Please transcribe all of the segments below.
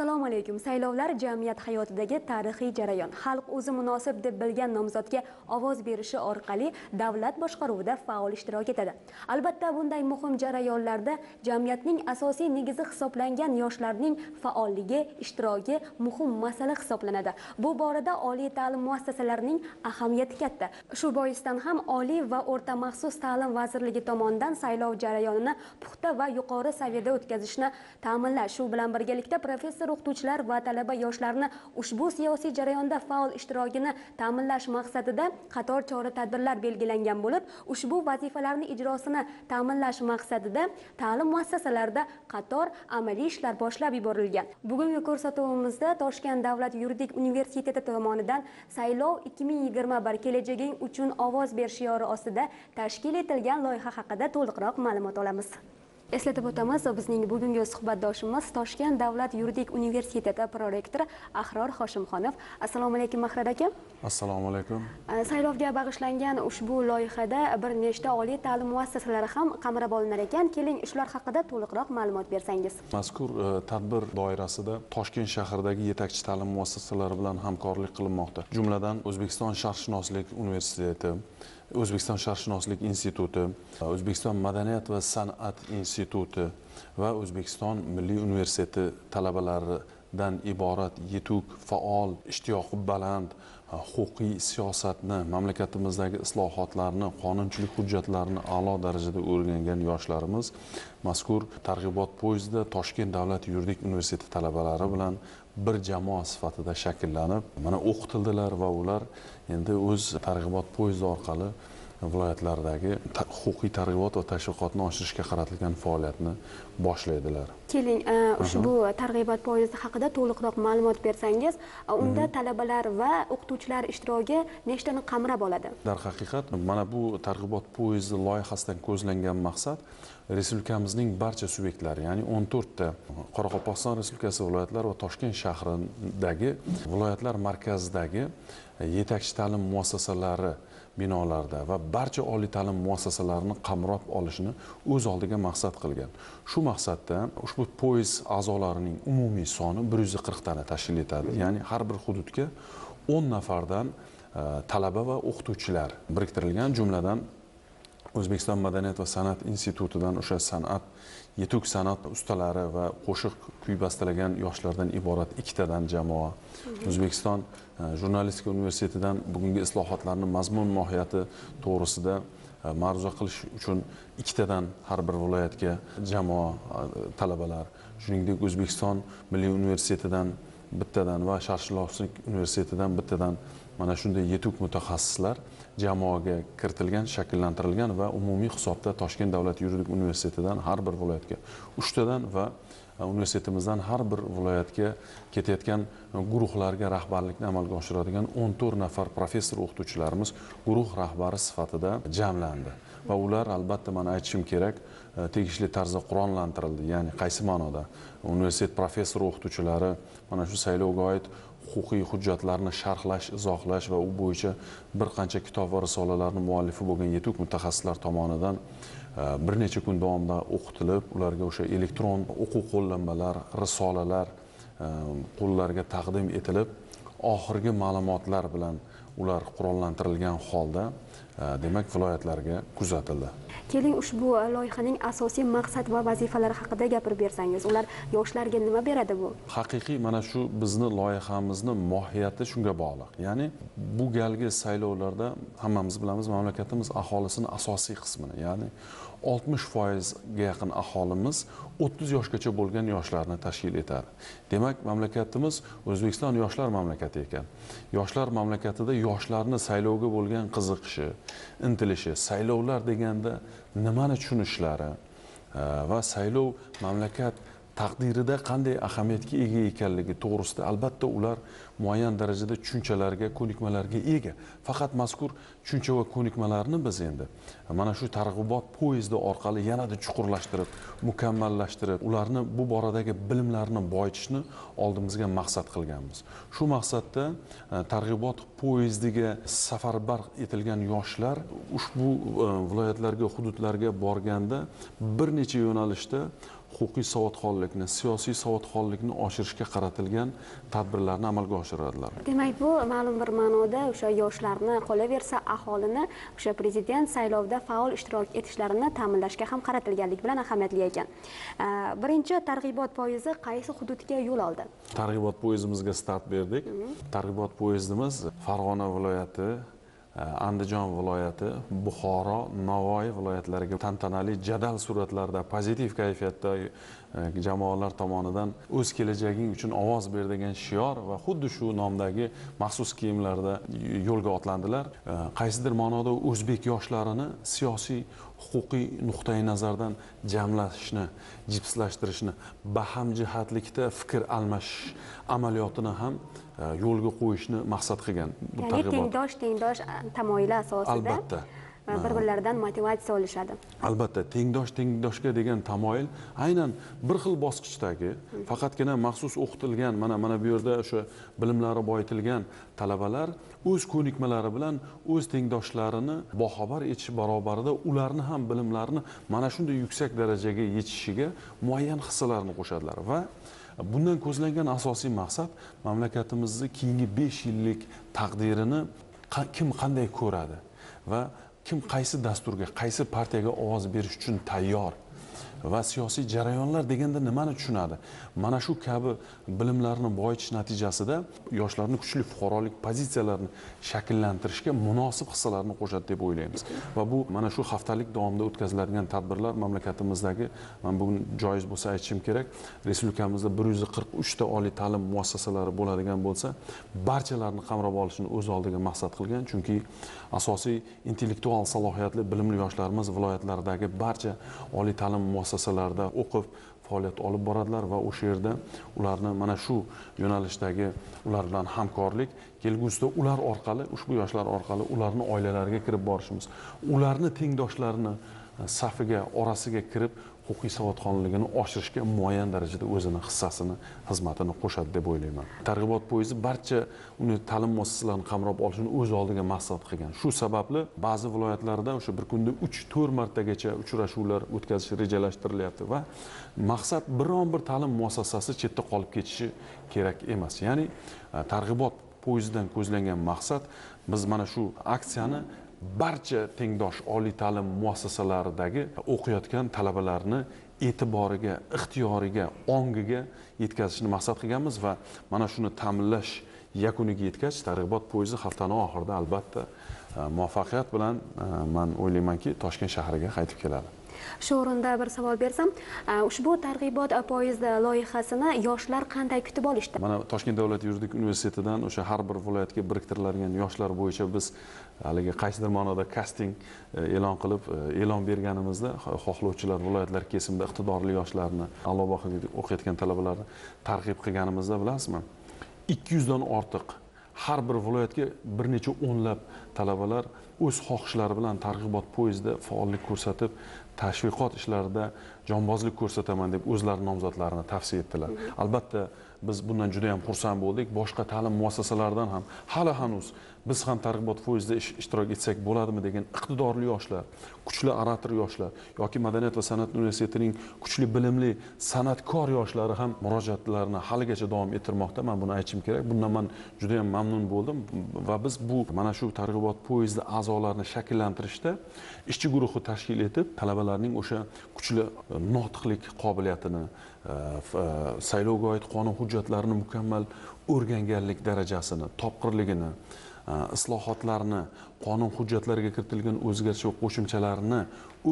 assalomu alaykum. Saylovlar jamiyat hayotidagi tarixiy jarayon. Xalq o'zi munosib deb bilgan nomzodga ovoz berishi orqali davlat boshqaruvida faol ishtirok etadi. Albatta bunday muhim jarayonlarda jamiyatning asosiy negizi hisoblangan yoshlarning faolligi ishtiroki muhim masala hisoblanadi. Bu borada oliy ta'lim muassasalarining ahamiyati katta. Shu boisdan ham oliy va o'rta maxsus ta'lim vazirligi tomonidan saylov jarayonini puxta va yuqori saviyada o'tkazishni ta'minlash shu bilan birgalikda professor o'qituvchilar va talaba yoshlarni ushbu siyosiy jarayonda faol ishtirokini ta'minlash maqsadida qator chora tadbirlar belgilangan bo'lib ushbu vazifalarni ijrosini ta'minlash maqsadida ta'lim muassasalarida qator amaliy ishlar boshlab yuborilgan. Bugungi ko'rsatuvimizda toshkent davlat yuridik universiteti tomonidan saylov 2021 kelajaging uchun ovoz ber shiori ostida tashkil etilgan loyiha haqida to'liqroq ma'lumot olamiz. Eslatib o'tamiz bizning bugungi suhbatdoshimiz toshkent davlat yuridik universiteti prorektori ahror hoshimxonov. Assalomu alaykum ahror aka. Assalomu alaykum. Saylovga bag'ishlangan ushbu loyihada bir nechta oliy ta'lim muassasalari ham qamrab olinar ekan. Keling shular haqida to'liqroq ma'lumot bersangiz. Mazkur e, tadbir doirasida toshkent shahridagi yetakchi ta'lim muassasalari bilan hamkorlik qilinmoqda. Jumladan o'zbekiston sharqshunoslik universiteti o'zbekiston sharqshunoslik instituti o'zbekiston madaniyat va san'at instituti va o'zbekiston milliy universiteti talabalaridan iborat yetuk faol ishtiyoqi baland huquqiy siyosatni mamlakatimizdagi islohotlarni qonunchilik hujjatlarini a'lo darajada o'rgangan yoshlarimiz mazkur targ'ibot poyezdida toshkent davlat yuridik universiteti talabalari bilan bir jamoa sifatida shakllanib mana o'qitildilar va ular endi o'z targ'ibot poyezdi orqali viloyatlardagi huquqiy targ'ibot va tashviqotni oshirishga qaratilgan faoliyatni boshlaydilar. Keling e, ushbu targ'ibot poyezdi haqida to'liqroq ma'lumot bersangiz e, unda talabalar va o'qituvchilar ishtiroki nechtani qamrab oladi? Darhaqiqat mana bu targ'ibot poyezdi loyihasidan ko'zlangan maqsad respublikamizning barcha subyektlari ya'ni o'n to'rtta qoraqalpog'iston respublikasi viloyatlari va toshkent shahridagi viloyatlar markazidagi yetakchi ta'lim muassasalari binolarda va barcha oliy ta'lim muassasalarini qamrab olishni o'z oldiga maqsad qilgan. Shu maqsadda ushbu poyezd a'zolarining umumiy soni bir yuz qirqtani tashkil etadi. Ya'ni har bir hududga o'n nafardan e, talaba va o'qituvchilar biriktirilgan jumladan o'zbekiston madaniyat va san'at institutidan o'sha san'at yetuk san'at ustalari va qo'shiq kuy bastalagan yoshlardan iborat ikkitadan jamoa. O'zbekiston e, jurnalistika universitetidan bugungi islohotlarni mazmun mohiyati to'g'risida e, ma'ruza qilish uchun ikkitadan har bir viloyatga jamoa e, talabalar shuningdek o'zbekiston milliy universitetidan bittadan va sharqshunoslik universitetidan bittadan mana shunday yetuk mutaxassislar jamoaga kiritilgan shakllantirilgan va umumiy hisobda toshkent davlat yuridik universitetidan har bir viloyatga uchtadan va e, universitetimizdan har bir viloyatga ketayotgan guruhlarga rahbarlikni amalga oshiradigan o'n to'rt nafar professor o'qituvchilarimiz guruh rahbari sifatida jamlandi. Va ular albatta man aytishim kerak e, tegishli tarzda qurollantirildi. Ya'ni qaysi ma'noda? Universitet professor o'qituvchilari mana shu saylovga oid huquqiy hujjatlarni sharhlash izohlash va u bo'yicha bir qancha kitob va risolalarni muallifi bo'lgan yetuk mutaxassislar tomonidan e, bir necha kun davomida o'qitilib ularga o'sha elektron o'quv qo'llanmalar risolalar e, qo'llariga taqdim etilib oxirgi ma'lumotlar bilan ular qurollantirilgan holda e, demak viloyatlarga kuzatildi. Keling ushbu loyihaning asosiy maqsad va vazifalari haqida gapirib bersangiz ular yoshlarga nima beradi bu? Haqiqiy mana shu bizni loyihamizni mohiyati shunga bog'liq. Ya'ni bu galgi saylovlarda hammamiz bilamiz mamlakatimiz aholisini asosiy qismini. Ya'ni oltmish foizga yaqin aholimiz o'ttiz yoshgacha bo'lgan yoshlarni tashkil etadi. Demak mamlakatimiz o'zbekiston yoshlar mamlakati ekan. Yoshlar mamlakatida yoshlarni saylovga bo'lgan qiziqishi intilishi saylovlar deganda nimani tushunishlari e, va saylov mamlakat taqdirida qanday ahamiyatga ega ekanligi to'g'risida albatta ular muayyan darajada tushunchalarga ko'nikmalarga ega. Faqat mazkur tushuncha va ko'nikmalarni biz endi mana shu targ'ibot poyezdi orqali yanada chuqurlashtirib mukammallashtirib ularni bu boradagi bilimlarini boyitishni oldimizga maqsad qilganmiz. Shu maqsadda e, targ'ibot poyezdiga safarbar etilgan yoshlar ushbu e, viloyatlarga hududlarga borganda bir necha yo'nalishda huquqiy savodxonlikni siyosiy savodxonlikni oshirishga qaratilgan tadbirlarni amalga oshiradilar. Demak bu ma'lum bir ma'noda o'sha yoshlarni qolaversa aholini o'sha prezident saylovida faol ishtirok etishlarini ta'minlashga ham qaratilganligi bilan ahamiyatli ekan. Birinchi targ'ibot poyezdi qaysi hududga yo'l oldi? Targ'ibot poyezdimizga start berdik. Targ'ibot poyezdimiz farg'ona viloyati Э, andijon viloyati buxoro navoiy viloyatlariga tantanali jadal suratlarda pozitiv kayfiyatda jamoalar tomonidan o'z kelajaging uchun ovoz ber degan shior va xuddi shu nomdagi maxsus kiyimlarda yo'lga otlandilar. Qaysidir ma'noda o'zbek yoshlarini siyosiy huquqiy nuqtai nazardan jamlashni jipslashtirishni bahamjihatlikda fikr almashish amaliyotini ham yo'lga qo'yishni maqsad qilgan bu ya'ni tengdosh tengdosh tamoyili asosida. Albatta bir birlaridan motivatsiya olishadi. Albatta tengdosh tengdoshga degan tamoyil aynan bir xil bosqichdagi faqatgina maxsus o'qitilgan mana mana bu yerda o'sha bilimlari boyitilgan talabalar o'z ko'nikmalari bilan o'z tengdoshlarini boxabar etish barobarida ularni ham bilimlarini mana shunday yuksak darajaga yetishishiga muayyan hissalarni qo'shadilar va bundan ko'zlangan asosiy maqsad mamlakatimizni keyingi besh yillik taqdirini kim qanday ko'radi va kim qaysi dasturga qaysi partiyaga ovoz berish uchun tayyor va siyosiy jarayonlar deganda nimani tushunadi? Mana shu kabi bilimlarni boyitish natijasida yoshlarni kuchli fuqarolik pozitsiyalarini shakllantirishga munosib hissalarni qo'shadi deb o'ylaymiz. Va bu mana shu haftalik davomida o'tkaziladigan tadbirlar mamlakatimizdagi man bugun joiz bo'lsa aytishim kerak respublikamizda bir yuz qirq uchta oliy ta'lim muassasalari bo'ladigan bo'lsa barchalarini qamrab olishni o'z oldiga maqsad qilgan. Chunki asosiy intellektual salohiyatli bilimli yoshlarimiz viloyatlardagi barcha oliy ta'lim muassasalarida o'qib faoliyat olib boradilar va o'sha yerda ularni mana shu yo'nalishdagi ular bilan hamkorlik kelgusida ular orqali ushbu yoshlar orqali ularni oilalariga kirib borishimiz ularni tengdoshlarini safiga orasiga kirib huquqiy savodxonligini oshirishga muayyan darajada o'zini hissasini xizmatini qo'shadi deb o'ylayman. Targ'ibot poyezdi barcha uni ta'lim muassasalarini qamrab olishini o'z oldiga maqsad qilgan. Shu sababli ba'zi viloyatlarda o'sha bir kunda uch to'rt martagacha uchrashuvlar o'tkazish rejalashtirilyapti va maqsad biron bir ta'lim muassasasi chetda qolib ketishi kerak emas. Ya'ni e, targ'ibot poyezdidan ko'zlangan maqsad biz mana shu aksiyani barcha tengdosh oliy ta'lim muassasalaridagi o'qiyotgan talabalarni e'tiboriga ixtiyoriga ongiga yetkazishni maqsad qilganmiz va mana shuni ta'minlash yakuniga yetgach targ'ibot poyezdi haftani oxirida albatta e, muvaffaqiyat bilan e, man o'ylaymanki toshkent shahriga qaytib keladi. Shu o'rinda bir savol bersam e, ushbu targ'ibot poyezdi loyihasini yoshlar qanday kutib olishdi? Mana toshkent davlat yuridik universitetidan o'sha har bir viloyatga biriktiriladigan yoshlar bo'yicha biz e, haligi qaysidir ma'noda kasting e, e'lon qilib e'lon berganimizda xohlovchilar viloyatlar kesimida iqtidorli yoshlarni a'lo bahoga o'qiyotgan talabalarni targ'ib qilganimizda bilasizmi ikki yuzdan ortiq har bir viloyatga bir necha o'nlab talabalar o'z xohishlari bilan targ'ibot poyezdida faollik ko'rsatib tashviqot ishlarida jonbozlik ko'rsataman deb o'zlari nomzodlarini tavsiya etdilar. Albatta biz bundan juda yam xursand bo'ldik. Boshqa ta'lim muassasalaridan ham hali hanuz biz ham targ'ibot poyezdida ishtirok etsak bo'ladimi degan iqtidorli yoshlar kuchli orator yoshlar yoki madaniyat va san'at universitetining kuchli bilimli san'atkor yoshlari ham murojaatlarini haligacha davom ettirmoqda. Man buni aytishim kerak. Bundan man juda yam mamnun bo'ldim va biz bu mana shu targ'ibot poyezdi a'zolarini shakllantirishda ishchi guruhi tashkil etib talabalarning o'sha kuchli notiqlik qobiliyatini e, e, saylovga oid qonun hujjatlarini mukammal o'rganganlik darajasini topqirligini e, islohotlarni qonun hujjatlariga kiritilgan o'zgarish va qo'shimchalarni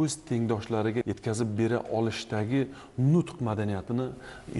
o'z tengdoshlariga yetkazib bera olishdagi nutq madaniyatini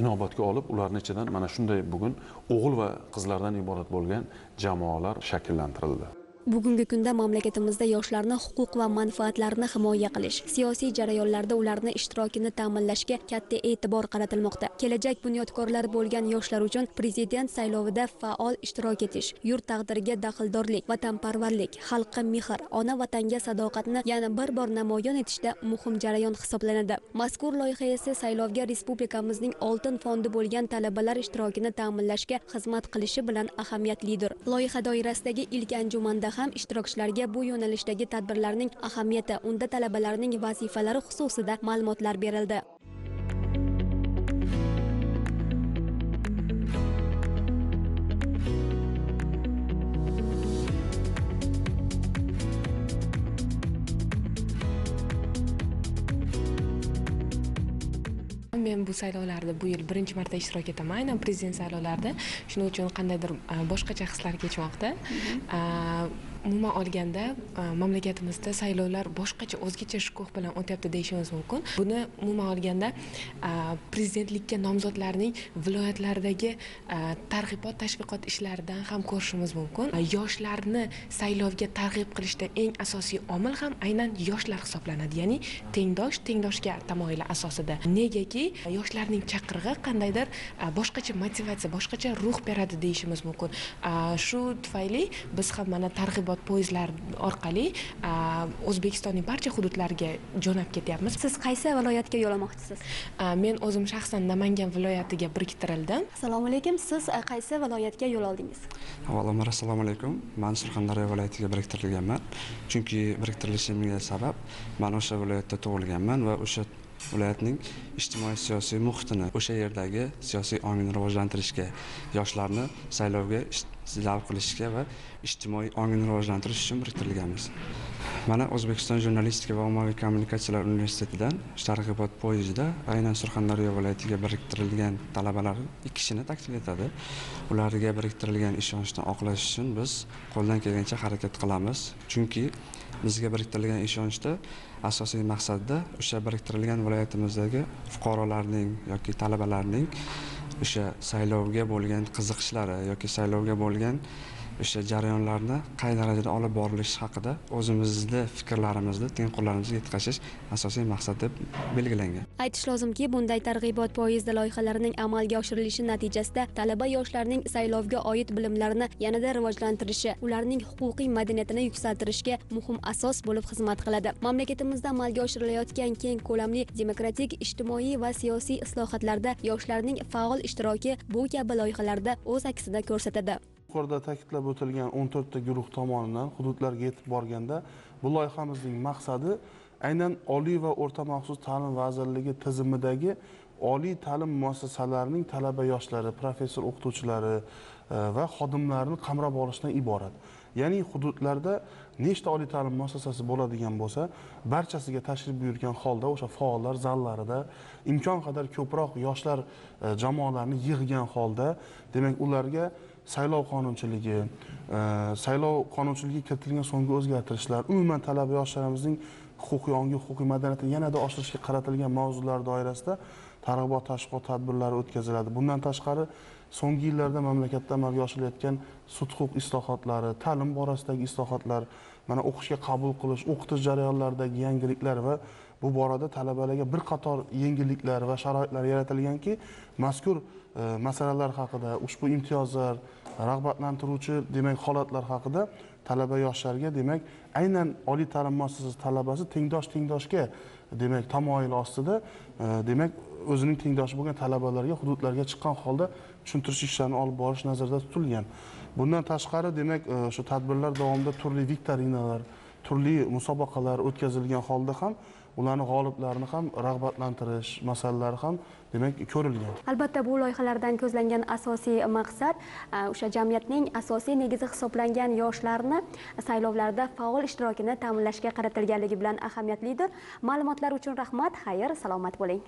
inobatga olib ularni ichidan mana shunday bugun o'g'il va qizlardan iborat bo'lgan jamoalar shakllantirildi. Bugungi kunda mamlakatimizda yoshlarni huquq va manfaatlarini himoya qilish siyosiy jarayonlarda ularni ishtirokini ta'minlashga katta e'tibor qaratilmoqda. Kelajak bunyodkorlari bo'lgan yoshlar uchun prezident saylovida faol ishtirok etish yurt taqdiriga daxldorlik vatanparvarlik xalqqa mehr ona vatanga sadoqatni yana bir bor namoyon etishda muhim jarayon hisoblanadi. Mazkur loyiha esa saylovga respublikamizning oltin fondi bo'lgan talabalar ishtirokini ta'minlashga xizmat qilishi bilan ahamiyatlidir. Loyiha doirasidagi ilk anjumanda ham ishtirokchilarga bu yo'nalishdagi tadbirlarning ahamiyati unda talabalarning vazifalari xususida ma'lumotlar berildi. Men bu saylovlarda bu yil birinchi marta ishtirok etaman. Aynan prezident saylovlarida shuning uchun qandaydir e, boshqacha hislar kechmoqda. Mm-hmm. E, umuman olganda e, mamlakatimizda saylovlar boshqacha o'zgacha shukuh bilan o'tyapti deyishimiz mumkin. Buni umuman olganda e, prezidentlikka nomzodlarning viloyatlardagi e, targ'ibot tashviqot ishlaridan ham ko'rishimiz mumkin. Yoshlarni saylovga targ'ib qilishda eng asosiy omil ham aynan yoshlar hisoblanadi ya'ni tengdosh tengdoshga tamoyili asosida. Negaki yoshlarning chaqirig'i qandaydir boshqacha motivatsiya boshqacha ruh beradi deyishimiz mumkin. Shu tufayli biz ham mana targ'ib targ'ibot poyezdlar orqali o'zbekistonning barcha hududlariga jo'nab ketyapmiz. Siz qaysi viloyatga yo'l olmoqchisiz men o'zim shaxsan namangan viloyatiga biriktirildim. Assalomu alaykum. Siz qaysi viloyatga yo'l oldingiz? Avvalambor assalomu alaykum. Man surxondaryo viloyatiga biriktirilganman. Chunki biriktirilishimga sabab man o'sha viloyatda tug'ilganman va o'sha viloyatning ijtimoiy siyosiy muhitini o'sha yerdagi siyosiy ongni rivojlantirishga yoshlarni saylovga jalb qilishga va ijtimoiy ongni rivojlantirish uchun biriktirilganmiz. Mana o'zbekiston jurnalistika va ommaviy kommunikatsiyalar universitetidan targ'ibot poyezdida aynan surxondaryo viloyatiga biriktirilgan talabalar ikki kishini taklif etadi. Ularga biriktirilgan ishonchni oqlash uchun biz qo'ldan kelgancha harakat qilamiz. Chunki bizga biriktirilgan ishonchda asosiy maqsadda o'sha biriktirilgan viloyatimizdagi fuqarolarning yoki talabalarning o'sha saylovga bo'lgan qiziqishlari yoki saylovga bo'lgan o'sha jarayonlarni qay darajada olib borilishi haqida o'zimizni fikrlarimizni tengqurlarimizga yetkazish asosiy maqsad deb belgilangan. Aytish lozimki bunday targ'ibot poyezdi loyihalarining amalga oshirilishi natijasida talaba yoshlarning saylovga oid bilimlarini yanada rivojlantirishi ularning huquqiy madaniyatini yuksaltirishga muhim asos bo'lib xizmat qiladi. Mamlakatimizda amalga oshirilayotgan keng ko'lamli demokratik ijtimoiy va siyosiy islohotlarda yoshlarning faol ishtiroki bu kabi loyihalarda o'z aksini ko'rsatadi. Yuqorida ta'kidlab o'tilgan o'n to'rtta guruh tomonidan hududlarga yetib borganda bu loyihamizning maqsadi aynan oliy va o'rta maxsus ta'lim vazirligi tizimidagi oliy ta'lim muassasalarining talaba yoshlari professor o'qituvchilari e, va xodimlarini qamrab olishdan iborat. Ya'ni hududlarda nechta oliy ta'lim muassasasi bo'ladigan bo'lsa barchasiga tashrif buyurgan holda o'sha faollar zallarida imkon qadar ko'proq yoshlar e, jamoalarini yig'gan holda demak ularga saylov qonunchiligi e, saylov qonunchiligiga kiritilgan so'nggi o'zgartirishlar umuman talaba yoshlarimizning huquqiy ongi huquqiy madaniyatini yanada oshirishga qaratilgan mavzular doirasida targ'ibot tashviqot tadbirlari o'tkaziladi. Bundan tashqari so'nggi yillarda mamlakatda amalga oshirilayotgan sud huquq islohotlari ta'lim borasidagi islohotlar mana o'qishga qabul qilish o'qitish jarayonlaridagi yangiliklar va bu borada talabalarga bir qator yengilliklar va sharoitlar yaratilganki mazkur e, masalalar haqida ushbu imtiyozlar rag'batlantiruvchi demak holatlar haqida talaba yoshlarga demak aynan oliy ta'lim muassasasi talabasi tengdosh tengdoshga demak tamoyil ostida e, demak o'zining tengdoshi bo'lgan talabalarga hududlarga chiqqan holda tushuntirish ishlarini olib borish nazarda tutilgan. Bundan tashqari demak e, o'sha tadbirlar davomida turli viktorinalar turli musobaqalar o'tkazilgan holda ham ularni g'oliblarini ham rag'batlantirish masalalari ham demak ko'rilgan. Albatta bu loyihalardan ko'zlangan asosiy maqsad e, o'sha jamiyatning asosiy negizi hisoblangan yoshlarni saylovlarda faol ishtirokini ta'minlashga qaratilganligi bilan ahamiyatlidir. Ma'lumotlar uchun rahmat xayr salomat bo'ling.